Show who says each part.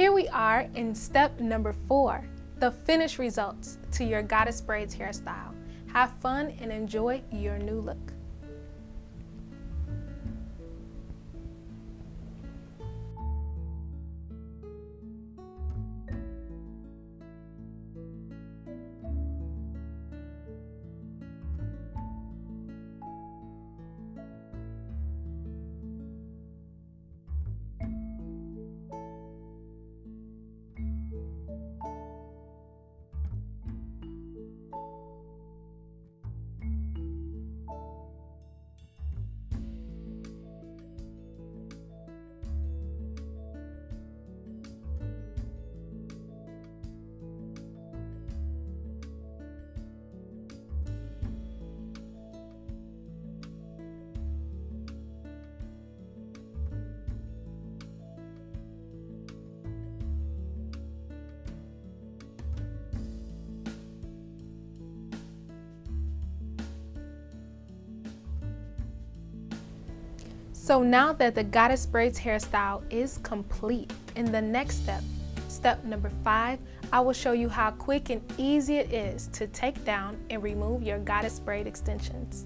Speaker 1: Here we are in step number four, the finished results to your goddess braids hairstyle. Have fun and enjoy your new look. So now that the goddess braids hairstyle is complete, in the next step, step number five, I will show you how quick and easy it is to take down and remove your goddess braid extensions.